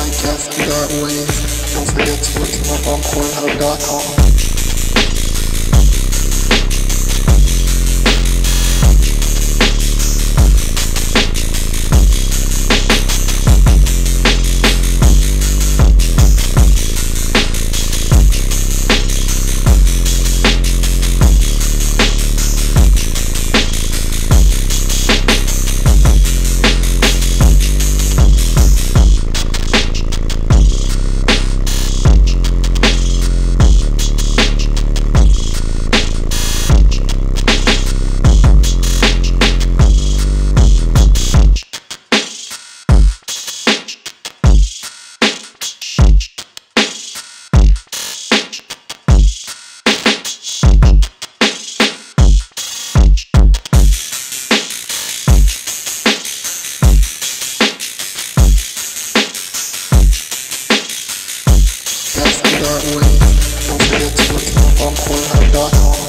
podcast.wave. Don't forget to listen up on Pornhub.com. Dot.